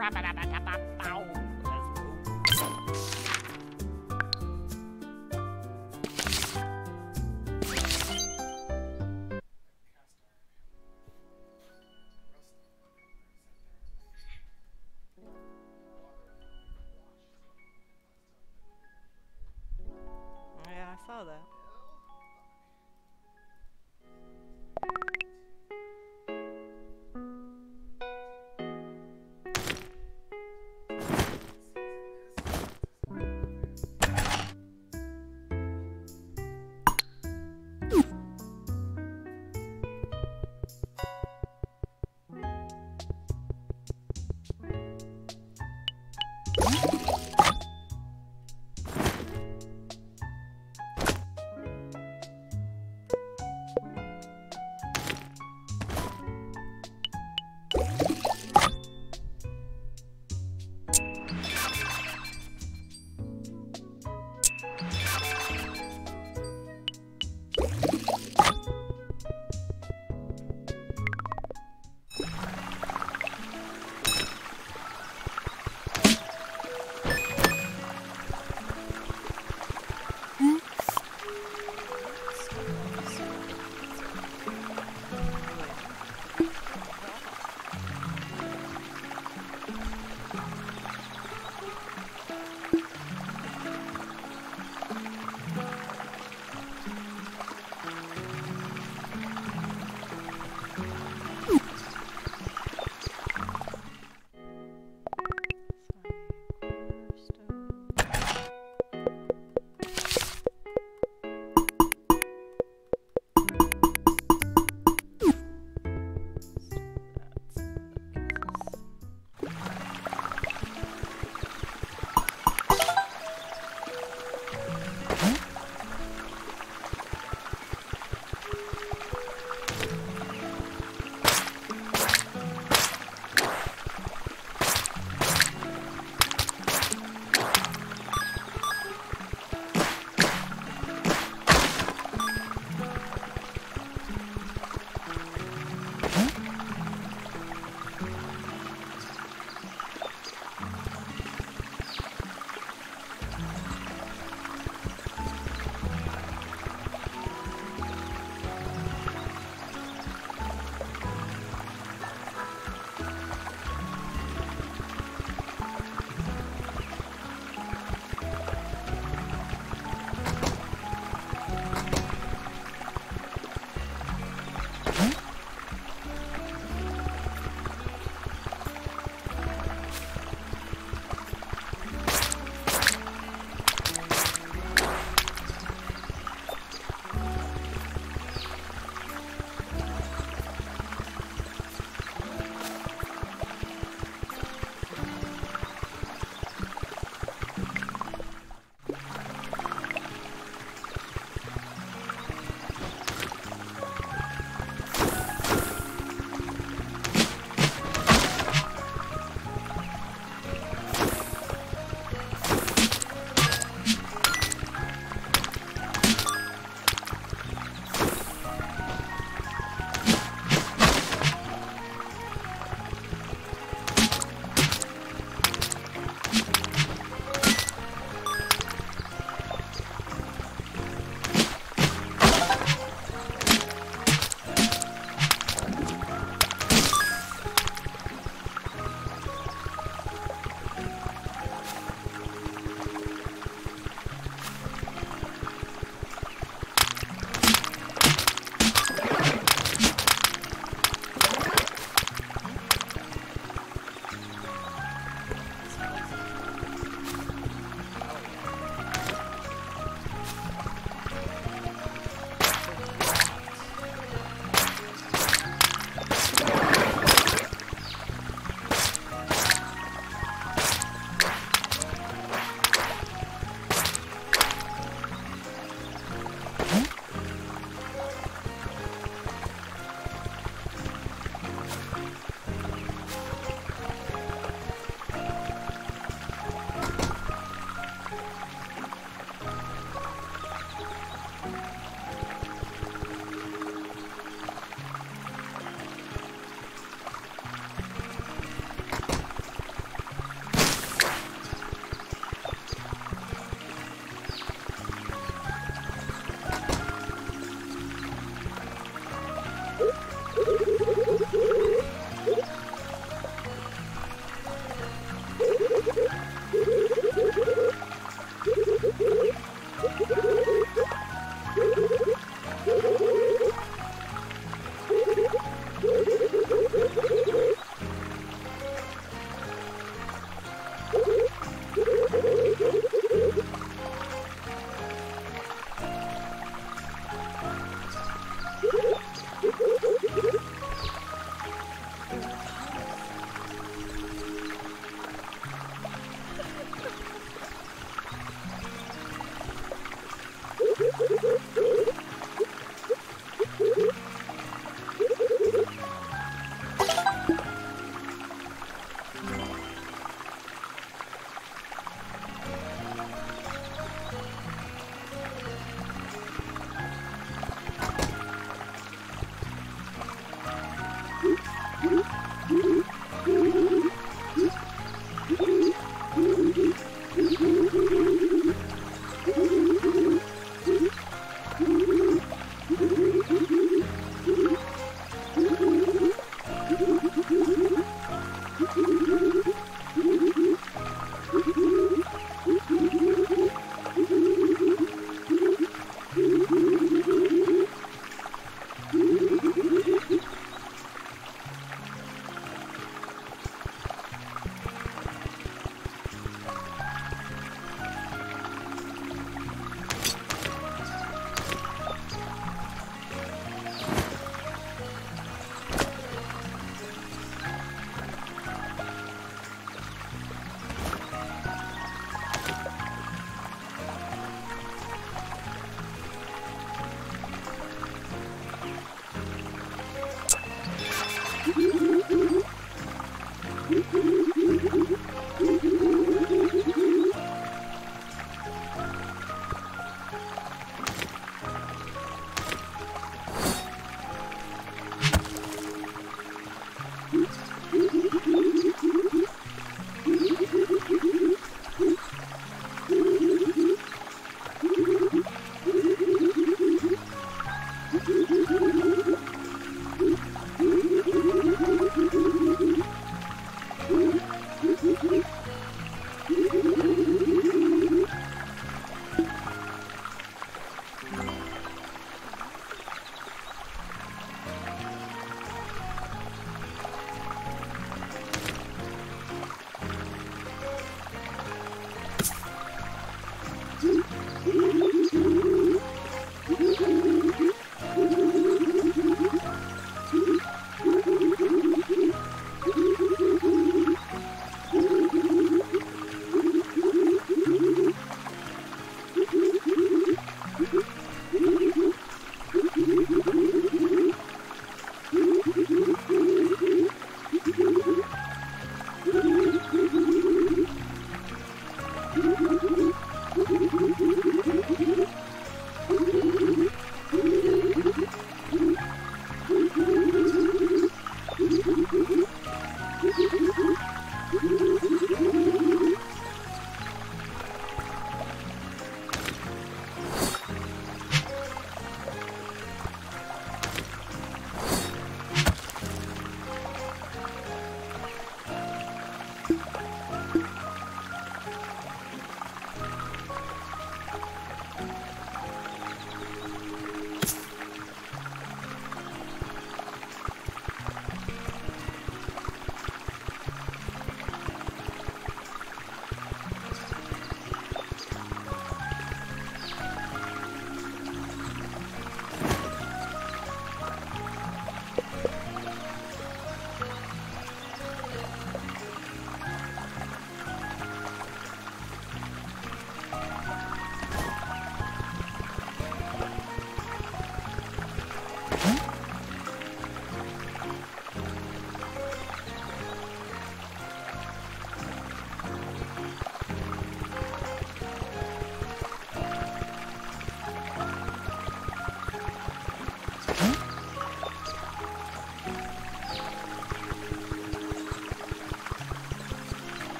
Yeah,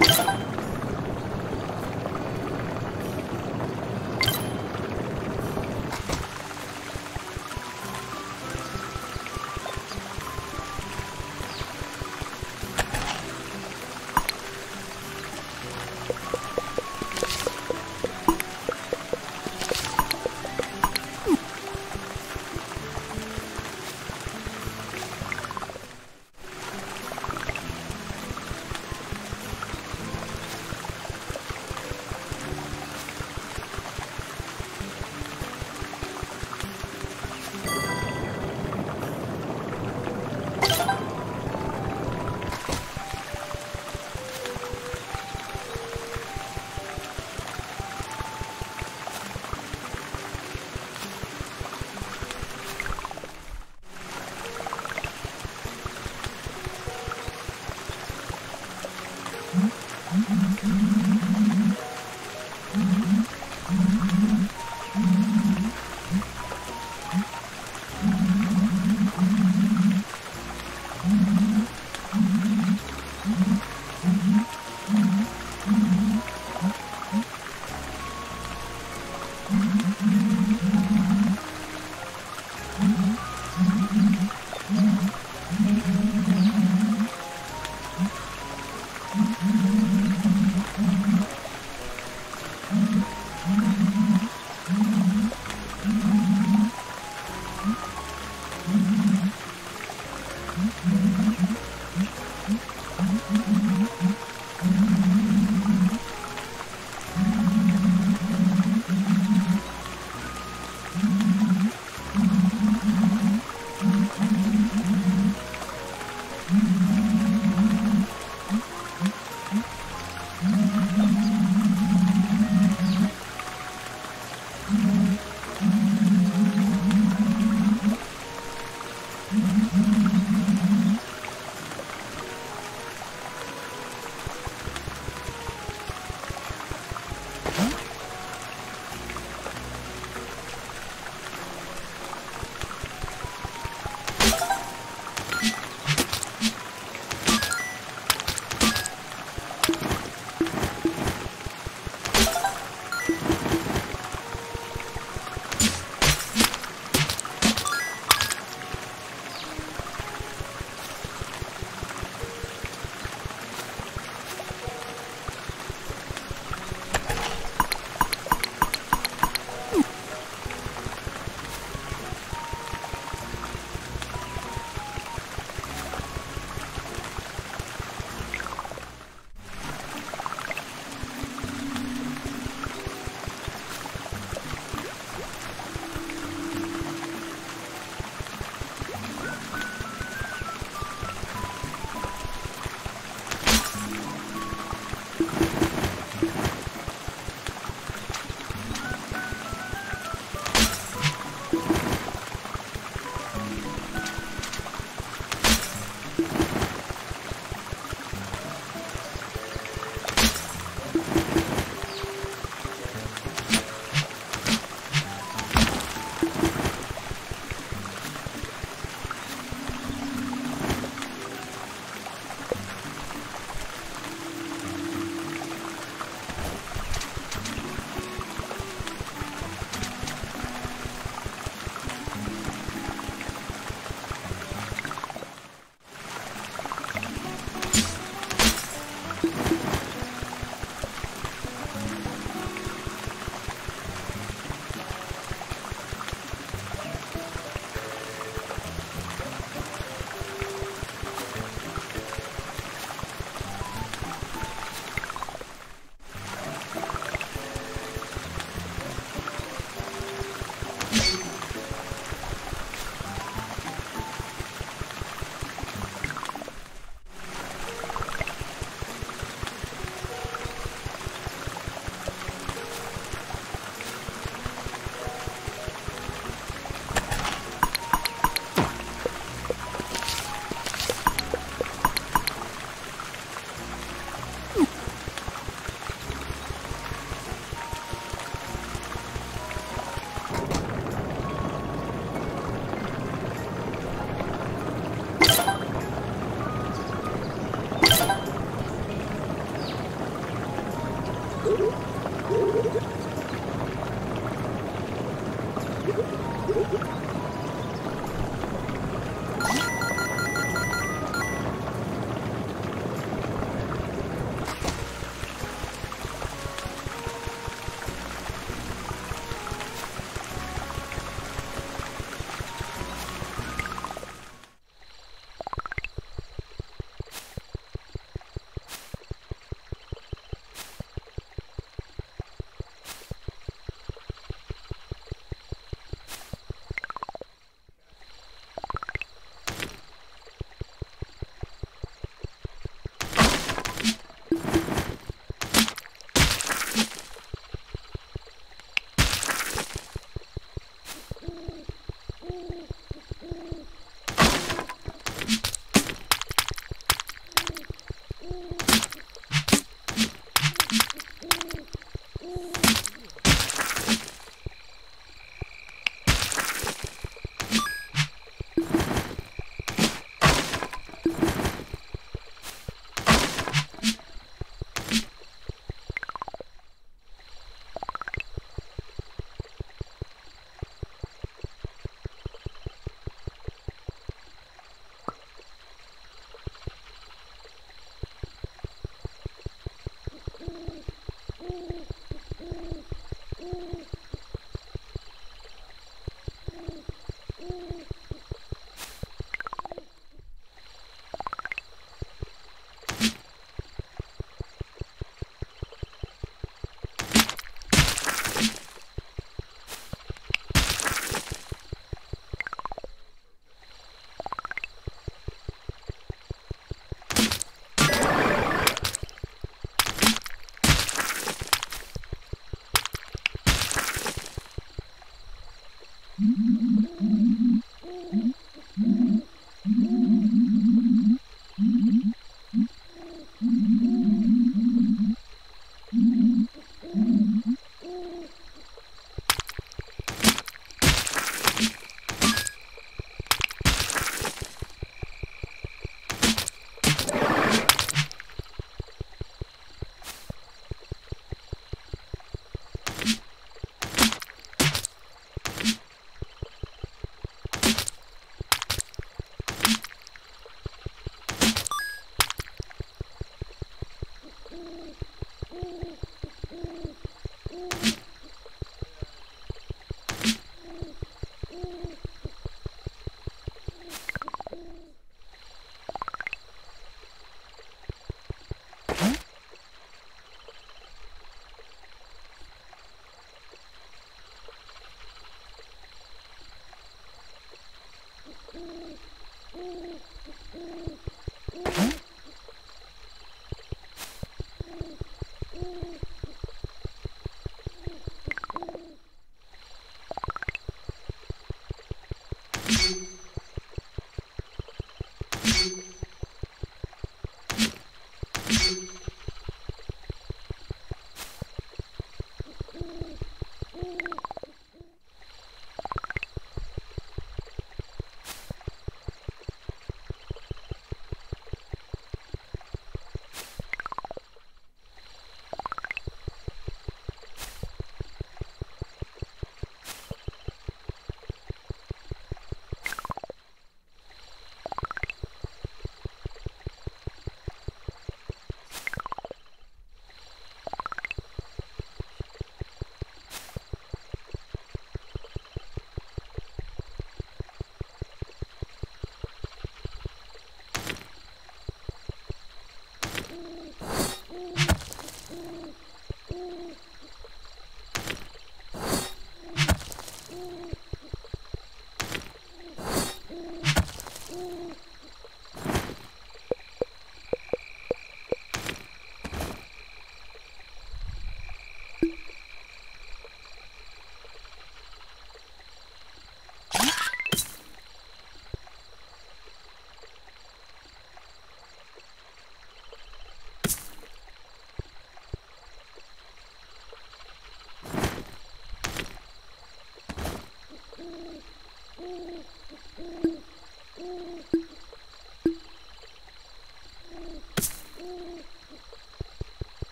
you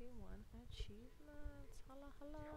of 21 achievements. Holla holla.